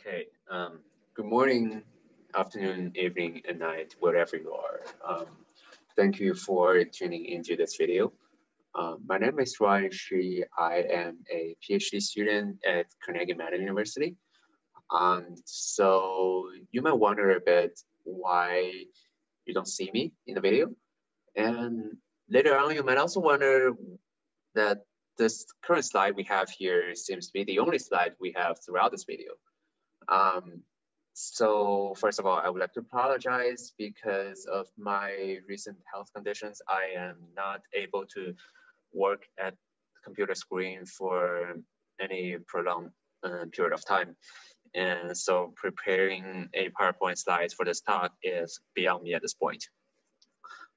Okay. Um, good morning, afternoon, evening, and night, wherever you are. Um, thank you for tuning into this video. Um, my name is Ryan Shi. I am a PhD student at Carnegie Mellon University. Um, so you might wonder a bit why you don't see me in the video. And later on, you might also wonder that this current slide we have here seems to be the only slide we have throughout this video. Um, so first of all, I would like to apologize because of my recent health conditions. I am not able to work at computer screen for any prolonged uh, period of time. And so preparing a PowerPoint slides for this talk is beyond me at this point.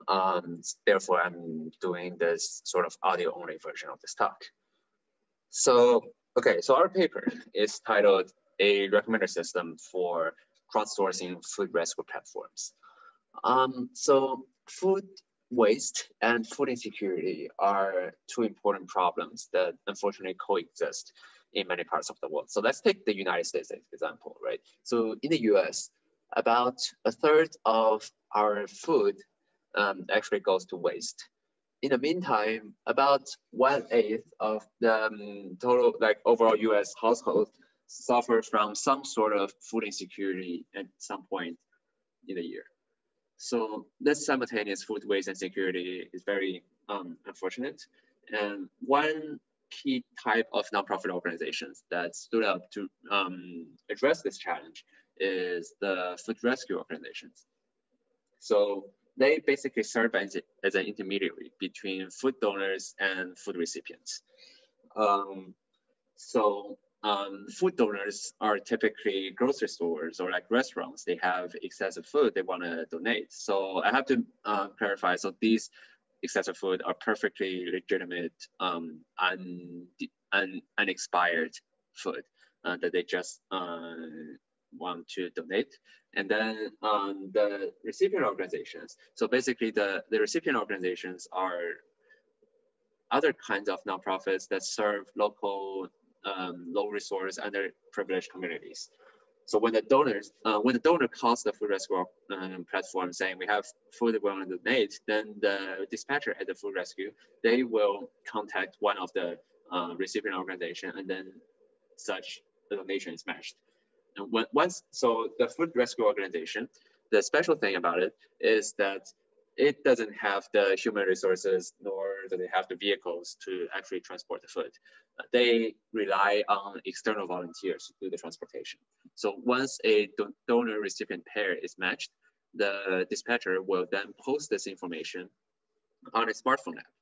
Um, therefore, I'm doing this sort of audio only version of this talk. So, okay, so our paper is titled A Recommender System for Crowdsourcing Food Rescue Platforms. Um, so food waste and food insecurity are two important problems that unfortunately coexist in many parts of the world. So let's take the United States as example, right? So in the US, about a third of our food um, actually goes to waste. In the meantime, about one eighth of the um, total, like overall US households suffer from some sort of food insecurity at some point in the year. So this simultaneous food waste and security is very um, unfortunate. And one key type of nonprofit organizations that stood up to um, address this challenge is the food rescue organizations. So they basically serve as, as an intermediary between food donors and food recipients. Um, so um, food donors are typically grocery stores or like restaurants. They have excessive food they want to donate. So I have to uh, clarify. So these excessive food are perfectly legitimate um, un, unexpired food uh, that they just uh, want to donate. And then um, the recipient organizations. So basically the, the recipient organizations are other kinds of nonprofits that serve local um, low resource underprivileged communities. So when the donors, uh, when the donor calls the food rescue um, platform saying we have food we want to donate, then the dispatcher at the food rescue, they will contact one of the uh, recipient organization and then such the donation is matched. And when, once, so the food rescue organization, the special thing about it is that it doesn't have the human resources nor do they have the vehicles to actually transport the food. Uh, they rely on external volunteers to do the transportation. So once a do donor recipient pair is matched, the dispatcher will then post this information on a smartphone app.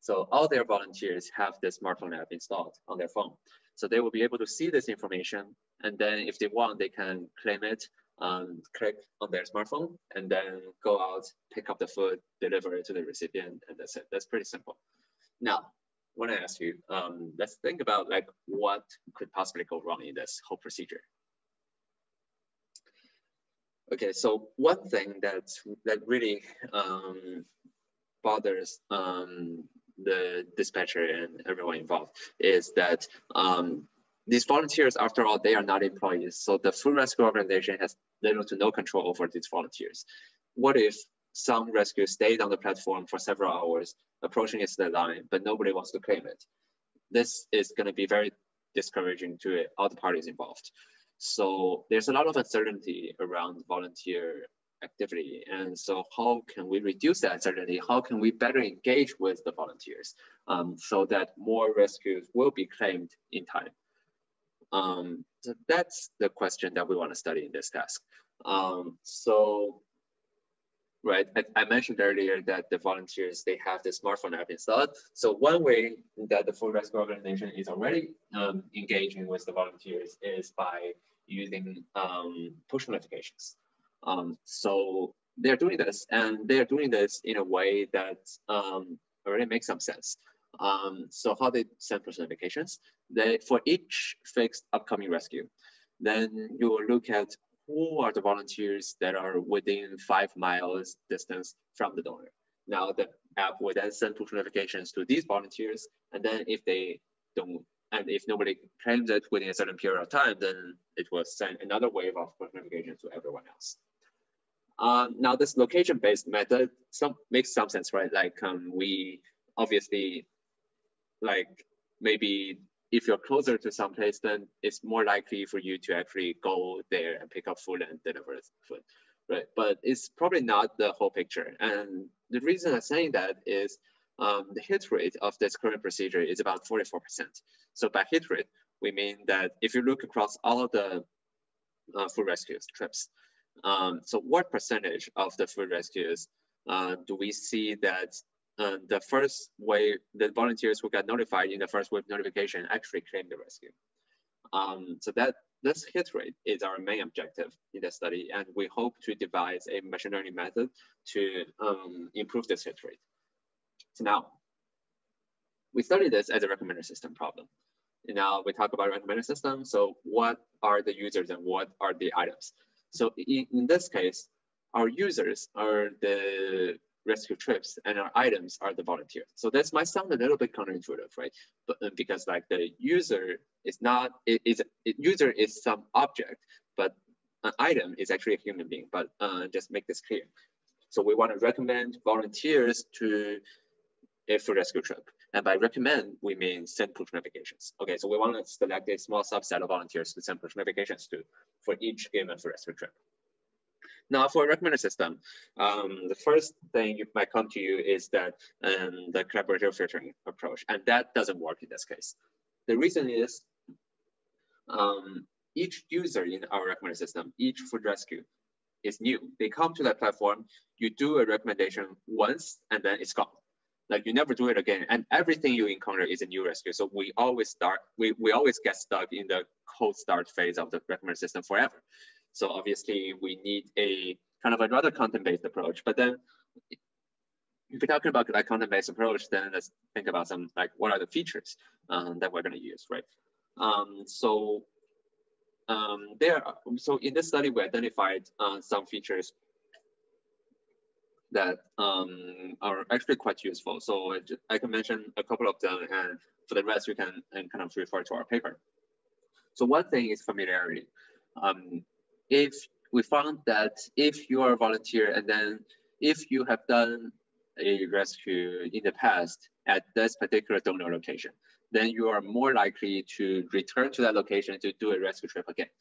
So all their volunteers have the smartphone app installed on their phone. So they will be able to see this information. And then if they want, they can claim it um, click on their smartphone and then go out, pick up the food, deliver it to the recipient, and that's it. That's pretty simple. Now, when I ask you, um, let's think about like what could possibly go wrong in this whole procedure. Okay, so one thing that that really um, bothers um, the dispatcher and everyone involved is that um, these volunteers, after all, they are not employees. So the food rescue organization has little to no control over these volunteers. What if some rescue stayed on the platform for several hours, approaching its deadline, but nobody wants to claim it? This is going to be very discouraging to all the parties involved. So there's a lot of uncertainty around volunteer activity. And so how can we reduce that uncertainty? How can we better engage with the volunteers um, so that more rescues will be claimed in time? Um, so that's the question that we want to study in this task. Um, so, right, I, I, mentioned earlier that the volunteers, they have the smartphone app installed. So one way that the food rescue organization is already um, engaging with the volunteers is by using um, push notifications. Um, so they're doing this and they're doing this in a way that um, already makes some sense. Um, so how they send push notifications? They, for each fixed upcoming rescue, then you will look at who are the volunteers that are within five miles distance from the donor. Now the app will then send push notifications to these volunteers, and then if they don't and if nobody claims it within a certain period of time, then it will send another wave of push notifications to everyone else. Um, now this location-based method some makes some sense, right? Like um, we obviously like maybe if you're closer to some place, then it's more likely for you to actually go there and pick up food and deliver food, right? But it's probably not the whole picture. And the reason I'm saying that is um, the hit rate of this current procedure is about 44%. So by hit rate, we mean that if you look across all of the uh, food rescues trips, um, so what percentage of the food rescues uh, do we see that the first wave, the volunteers who got notified in the first wave notification actually claimed the rescue? Um, so that this hit rate is our main objective in the study, and we hope to devise a machine learning method to um, improve this hit rate. So now, we study this as a recommender system problem. Now we talk about recommender system. So what are the users and what are the items? So in, in this case, our users are the rescue trips and our items are the volunteers. So this might sound a little bit counterintuitive, right? But uh, because like the user is not, it is it, user is some object, but an item is actually a human being, but uh, just make this clear. So we want to recommend volunteers to a food rescue trip. And by recommend, we mean send push notifications. Okay, so we want to select a small subset of volunteers to send push notifications to for each given rescue trip. Now, for a recommender system, um, the first thing you might come to you is that um, the collaborative filtering approach, and that doesn't work in this case. The reason is um, each user in our recommender system, each food rescue is new. They come to that platform, you do a recommendation once, and then it's gone. Like you never do it again. And everything you encounter is a new rescue. So we always start, we, we always get stuck in the cold start phase of the recommender system forever. So obviously we need a kind of a rather content-based approach. But then if you're talking about like content-based approach, then let's think about some like what are the features um, that we're going to use, right? Um, so um, there, so in this study, we identified uh, some features that um, are actually quite useful. So I can mention a couple of them, and for the rest, you can kind of refer to our paper. So one thing is familiarity. Um, if we found that if you are a volunteer and then if you have done a rescue in the past at this particular donor location, then you are more likely to return to that location to do a rescue trip again.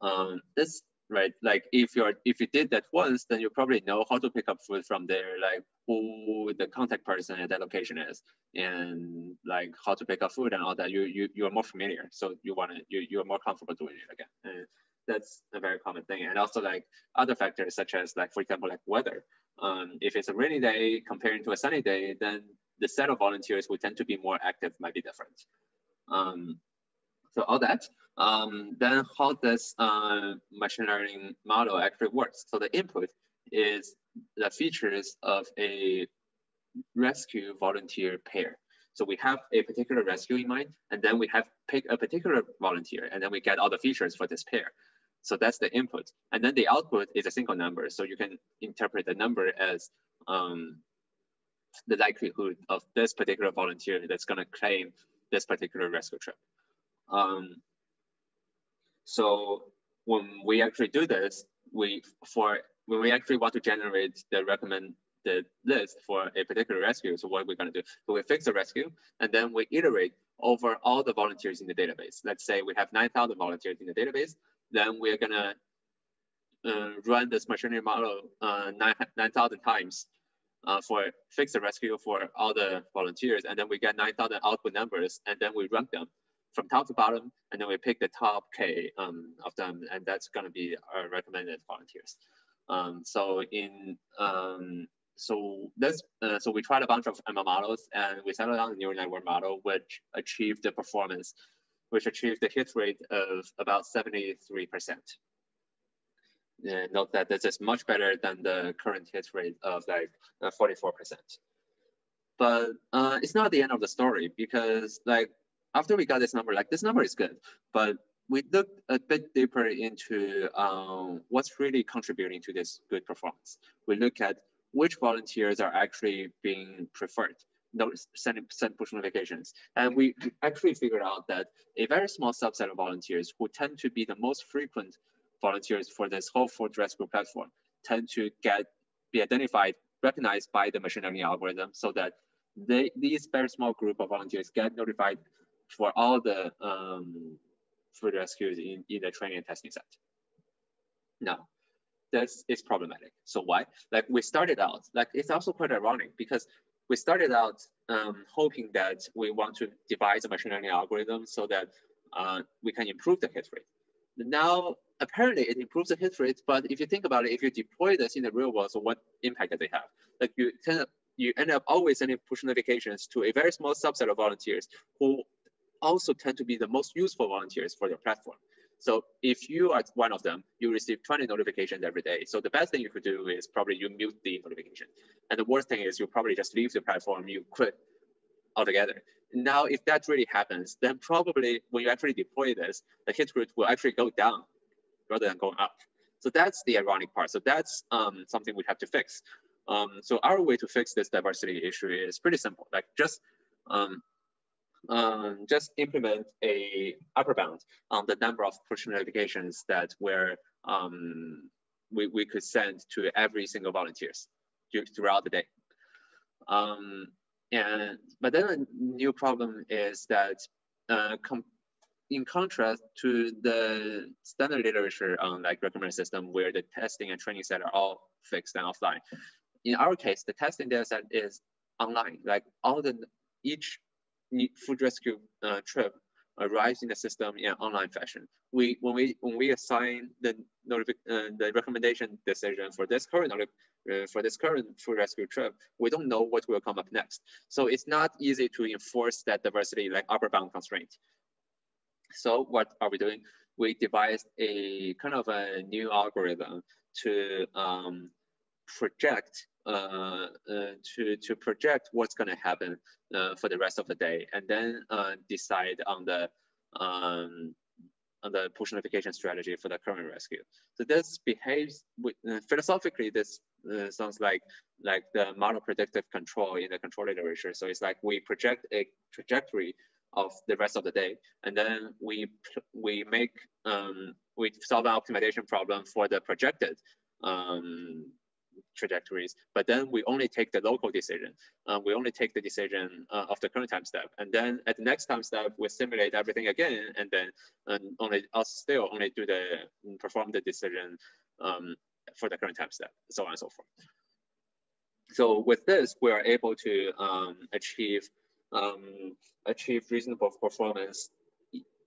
Um, this right, like if you're if you did that once, then you probably know how to pick up food from there, like who the contact person at that location is, and like how to pick up food and all that. You you you are more familiar, so you want to you you are more comfortable doing it again. And that's a very common thing. And also like other factors such as like, for example, like weather. Um, if it's a rainy day comparing to a sunny day, then the set of volunteers who tend to be more active might be different. Um, so all that, um, then how does uh, machine learning model actually works? So the input is the features of a rescue volunteer pair. So we have a particular rescue in mind, and then we have pick a particular volunteer, and then we get all the features for this pair. So that's the input. And then the output is a single number. So you can interpret the number as um, the likelihood of this particular volunteer that's gonna claim this particular rescue trip. Um, so when we actually do this, we for when we actually want to generate the recommended list for a particular rescue, so what we're gonna do, so we fix the rescue and then we iterate over all the volunteers in the database. Let's say we have 9,000 volunteers in the database then we're gonna uh, run this machine learning model uh, 9,000 times uh, for fix the rescue for all the volunteers. And then we get 9,000 output numbers and then we rank them from top to bottom. And then we pick the top K um, of them. And that's gonna be our recommended volunteers. Um, so in, um, so this, uh, so we tried a bunch of ML models and we settled on a neural network model, which achieved the performance which achieved a hit rate of about 73%. And note that this is much better than the current hit rate of like 44%. Uh, but uh, it's not the end of the story because like after we got this number, like this number is good, but we looked a bit deeper into um, what's really contributing to this good performance. We look at which volunteers are actually being preferred send, send push notifications. And we actually figured out that a very small subset of volunteers who tend to be the most frequent volunteers for this whole food rescue platform tend to get be identified, recognized by the machine learning algorithm so that they, these very small group of volunteers get notified for all the um, food rescues in, in the training and testing set. Now, this is problematic. So why? Like we started out, like it's also quite ironic because we started out um, hoping that we want to devise a machine learning algorithm so that uh, we can improve the hit rate. Now, apparently it improves the hit rate, but if you think about it, if you deploy this in the real world, so what impact do they have? Like you tend you end up always sending push notifications to a very small subset of volunteers who also tend to be the most useful volunteers for your platform. So if you are one of them, you receive 20 notifications every day. So the best thing you could do is probably you mute the notification. And the worst thing is you probably just leave the platform, you quit altogether. Now, if that really happens, then probably when you actually deploy this, the hit rate will actually go down rather than going up. So that's the ironic part. So that's um, something we have to fix. Um, so our way to fix this diversity issue is pretty simple. Like just um, um, just implement a upper bound on the number of push notifications that were um, we, we could send to every single volunteers throughout the day. Um, and but then a new problem is that uh, in contrast to the standard literature on like recommender system where the testing and training set are all fixed and offline. In our case, the testing data set is online. Like all the each food rescue uh, trip arrives in the system in an online fashion. We when we when we assign the uh, the recommendation decision for this current uh, for this current food rescue trip, we don't know what will come up next. So it's not easy to enforce that diversity like upper bound constraint. So what are we doing? We devised a kind of a new algorithm to um, project uh, uh, to to project what's going to happen uh, for the rest of the day, and then uh, decide on the um, on the push notification strategy for the current rescue. So this behaves with, philosophically. This sounds like like the model predictive control in the control literature. So it's like we project a trajectory of the rest of the day, and then we we make um, we solve an optimization problem for the projected um, trajectories, but then we only take the local decision. Uh, we only take the decision uh, of the current time step. And then at the next time step, we simulate everything again, and then and only us still only do the perform the decision um, for the current time step, so on and so forth. So with this, we are able to um, achieve um, achieve reasonable performance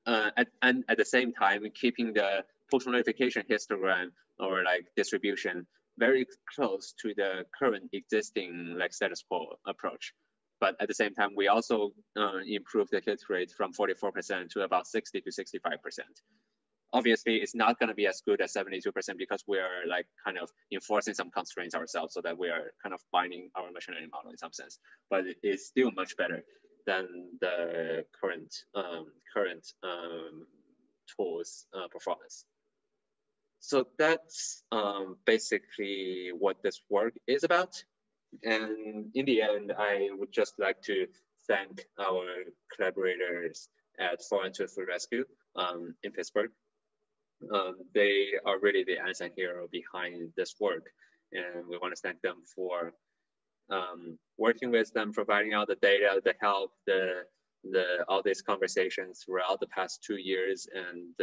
uh, at, and at the same time keeping the push notification histogram or like distribution very close to the current existing like status quo approach. But at the same time, we also uh, improve the hit rate from 44% to about 60 to 65%. Obviously, it's not going to be as good as 72% because we're like kind of enforcing some constraints ourselves so that we are kind of binding our machine learning model in some sense. But it's still much better than the current um, current um, tools uh, performance. So that's um, basically what this work is about. And in the end, I would just like to thank our collaborators at 412 Food Rescue um, in Pittsburgh. Um, they are really the unsung hero behind this work. And we want to thank them for um, working with them, providing all the data, the help, the, the all these conversations throughout the past two years and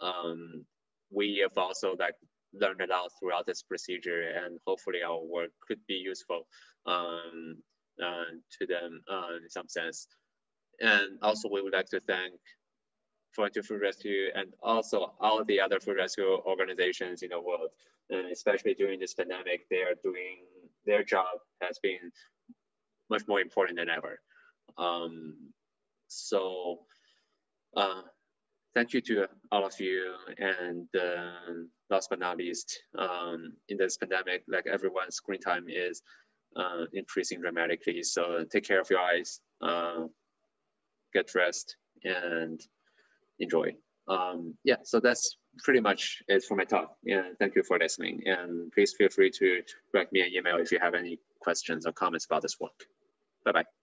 um, we have also like learned a lot throughout this procedure and hopefully our work could be useful um, uh, to them uh, in some sense. And also we would like to thank 412 Food Rescue and also all the other food rescue organizations in the world, and especially during this pandemic, they are doing, their job has been much more important than ever. Um, so uh, thank you to all of you. And uh, last but not least, um, in this pandemic, like everyone's screen time is uh, increasing dramatically. So take care of your eyes, uh, get dressed, and enjoy. Um, yeah, so that's pretty much it for my talk. And thank you for listening. And please feel free to write me an email if you have any questions or comments about this work. Bye-bye.